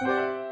Música